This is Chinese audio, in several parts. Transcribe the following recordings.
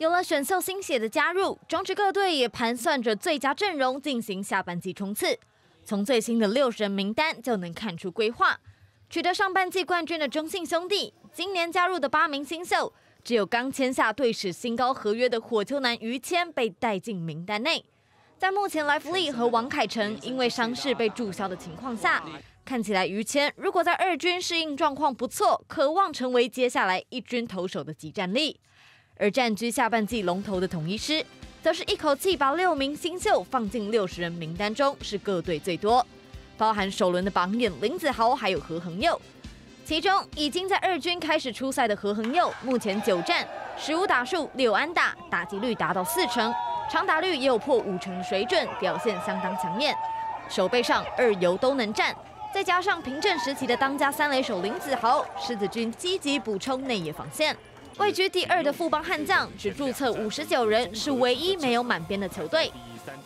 有了选秀新血的加入，中职各队也盘算着最佳阵容进行下半季冲刺。从最新的六十人名单就能看出规划。取得上半季冠军的中信兄弟，今年加入的八名新秀，只有刚签下队史新高合约的火球男于谦被带进名单内。在目前莱弗利和王凯成因为伤势被注销的情况下，看起来于谦如果在二军适应状况不错，渴望成为接下来一军投手的集战力。而占据下半季龙头的统一师，则是一口气把六名新秀放进六十人名单中，是各队最多，包含首轮的榜眼林子豪还有何恒佑。其中已经在二军开始出赛的何恒佑，目前九战十五打数六安打，打击率达到四成，长打率也有破五成的水准，表现相当抢眼。手背上二游都能战，再加上平镇时期的当家三垒手林子豪，狮子军积极补充内野防线。位居第二的富邦悍将只注册五十九人，是唯一没有满编的球队。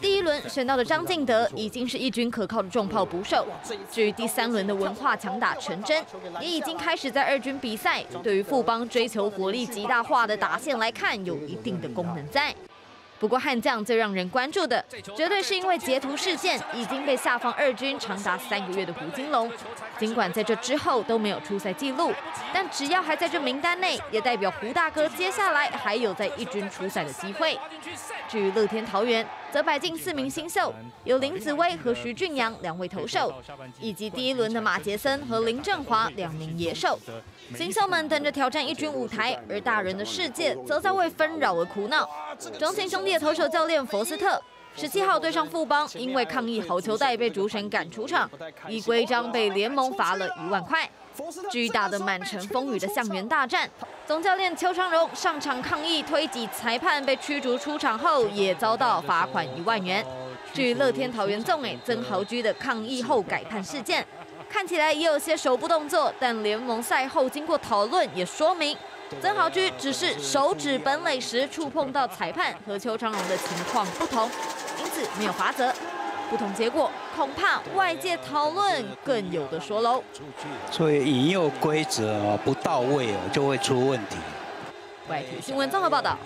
第一轮选到的张敬德已经是一军可靠的重炮捕手。至于第三轮的文化强打陈真，也已经开始在二军比赛。对于富邦追求火力极大化的打线来看，有一定的功能在。不过悍将最让人关注的，绝对是因为截图事件已经被下放二军长达三个月的胡金龙。尽管在这之后都没有出赛记录，但只要还在这名单内，也代表胡大哥接下来还有在一军出赛的机会。至于乐天桃园，则摆进四名新秀，有林子威和徐俊阳两位投手，以及第一轮的马杰森和林振华两名野手。新秀们等着挑战一军舞台，而大人的世界则在为纷扰而苦恼。中信兄弟的投手教练佛斯特。十七号对上富邦，因为抗议好球带被主审赶出场，依规章被联盟罚了一万块。巨大的满城风雨的象园大战，总教练邱昌荣上场抗议推挤裁判被驱逐出场后，也遭到罚款一万元。至于乐天桃园纵诶曾豪居的抗议后改判事件，看起来也有些手部动作，但联盟赛后经过讨论也说明。曾豪居只是手指本垒时触碰到裁判，和邱昌荣的情况不同，因此没有罚则。不同结果，恐怕外界讨论更有的说喽。所以引诱规则不到位哦，就会出问题。外体新闻综合报道。